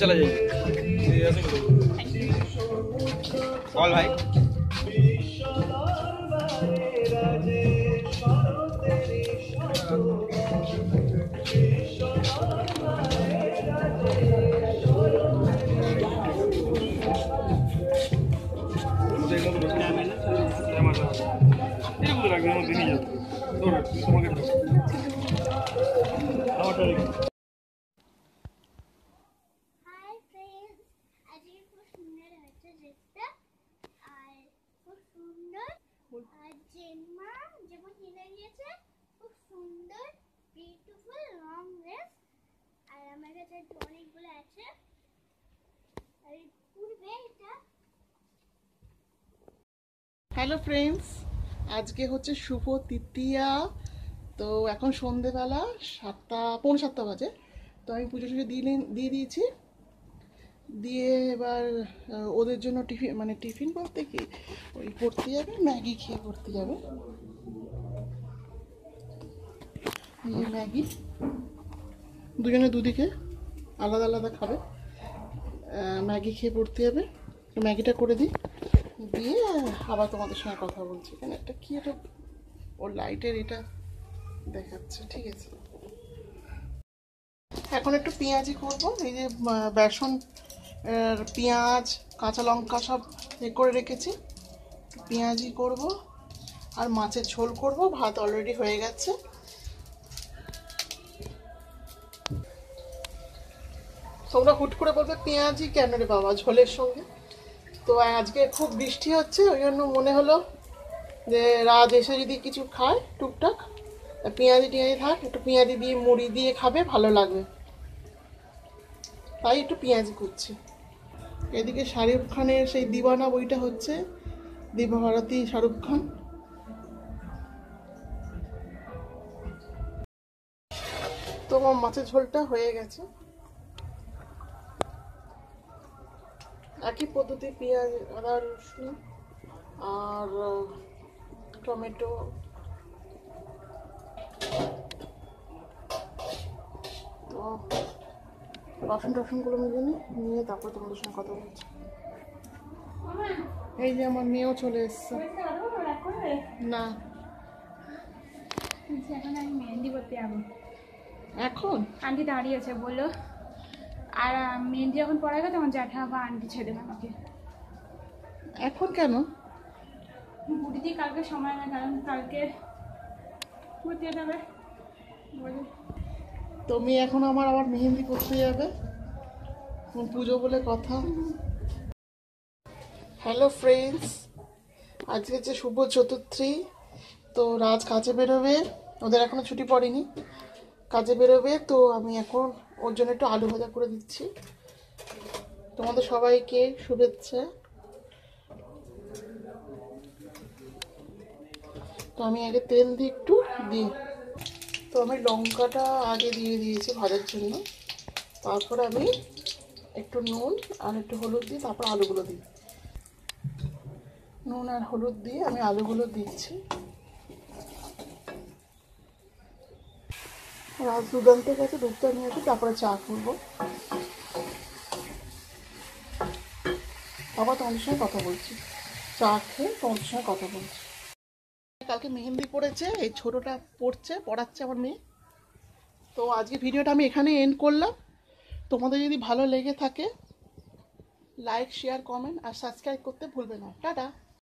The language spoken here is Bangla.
चला जाइए। कॉल भाई। যেমন কিনে নিয়েছে খুব সুন্দর বিউটিফুল লং ড্রেস আর আমার কাছে অনেকগুলো আছে আর পূর্বে এটা হ্যালো ফ্রেন্ডস আজকে হচ্ছে শুভ তৃতীয়া। তো এখন সন্ধেবেলা সাতটা, পৌনে সাতটা বাজে। তো আমি পুজো টুজো দিয়ে দিয়ে দিয়েছি। দিয়ে এবার ওদের জন্য টিফিন মানে টিফিন বলতে কি? ওই পড়তে যাবে, ম্যাগি খেয়ে পড়তে যাবে। ম্যাগি। দুজনে দুদিকে আলাদা আলাদা খাবে। ম্যাগি খেয়ে পড়তে যাবে। ম্যাগিটা করে দিই। দিয়ে আবার তোমাদের সঙ্গে কথা বলছি। এখানে একটা কি একটা ওর লাইটের এটা দেখাচ্ছে, ঠিক আছে। এখন একটু পেঁয়াজি করব, এই যে বেসন পেঁয়াজ, কাঁচা লঙ্কা সব এ করে রেখেছি। পেঁয়াজি করব, আর মাছের ঝোল করব, ভাত অলরেডি হয়ে গেছে। তোমরা হুট করে বলবে, পেঁয়াজি কেন রে বাবা ঝোলের সঙ্গে? তো আজকে খুব বৃষ্টি হচ্ছে, ওই জন্য মনে হলো যে রাত এসে যদি কিছু খায় টুকটাক পেঁয়াজি টিয়াজি থাক, একটু পেঁয়াজি দিয়ে, মুড়ি দিয়ে খাবে, ভালো লাগবে। তাই একটু পেঁয়াজি করছি এদিকে শাহরুখ খানের সেই দিবানা বইটা হচ্ছে, দিবাভারতী শাহরুখ খান। তো আমার মাছের ঝোলটা হয়ে গেছে। একই পদ্ধতি পেঁয়াজ আদা রসুন আর টমেটো। তো রসুন টসুনগুলো নিই নিয়ে তারপর তোমাদের সঙ্গে কথা বলছি। এই যে আমার মেয়েও চলে এসছে। না। এখন আমি মেহেন্দি করতে যাব। এখন? আন্টি দাঁড়িয়ে আছে বলল আর মেহেন্দি যখন পড়া গেছে তখন জ্যাঠা বা আন্টি ছেড়ে দেবে আমাকে। এখন কেন? বুড়িদি কালকে সময় না কারণ কালকে ঘুরতে যাবে বলে। তুমি এখন আমার আবার মেহেন্দি করতে যাবে? পুজো বলে কথা। হ্যালো ফ্রেন্ডস আজকে হচ্ছে শুভ চতুর্থী তো রাজ কাজে বেরোবে ওদের এখনও ছুটি পড়েনি। কাজে বেরোবে, তো আমি এখন ওর জন্য একটু আলু ভাজা করে দিচ্ছি। তোমাদের সবাইকে শুভেচ্ছা। তো আমি আগে তেল দিই একটু দিই। তো আমি লঙ্কাটা আগে দিয়ে দিয়েছি ভাজার জন্য। তারপর আমি একটু নুন আর একটু হলুদ দিই তারপর আলুগুলো দিই। নুন আর হলুদ দিয়ে আমি আলুগুলো দিচ্ছি। রাত আনতে গেছে দুধটা নিয়ে আসি, তারপরে চা করব। আবার তোমাদের সঙ্গে কথা বলছি। চা খেয়ে তোমাদের সঙ্গে কথা বলছি। কালকে মেহেন্দি পড়েছে, এই ছোটটা পড়ছে, পড়াচ্ছে আমার মেয়ে। তো আজকে ভিডিওটা আমি এখানে এন্ড করলাম। তোমাদের যদি ভালো লেগে থাকে লাইক শেয়ার কমেন্ট আর সাবস্ক্রাইব করতে ভুলবে না। টাটা!